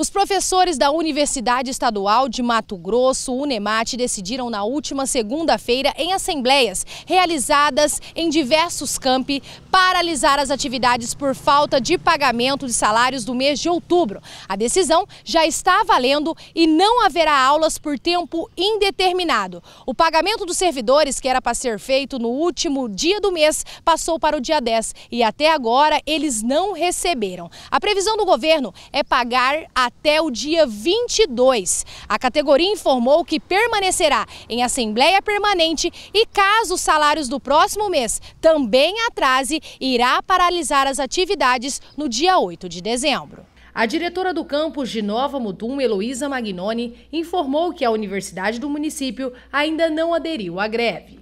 Os professores da Universidade Estadual de Mato Grosso, Unemate, decidiram na última segunda-feira, em assembleias realizadas em diversos campi, paralisar as atividades por falta de pagamento de salários do mês de outubro. A decisão já está valendo e não haverá aulas por tempo indeterminado. O pagamento dos servidores, que era para ser feito no último dia do mês, passou para o dia 10 e até agora eles não receberam. A previsão do governo é pagar a até o dia 22. A categoria informou que permanecerá em assembleia permanente e caso os salários do próximo mês também atrase, irá paralisar as atividades no dia 8 de dezembro. A diretora do campus de Nova Mutum, Heloísa Magnoni, informou que a universidade do município ainda não aderiu à greve.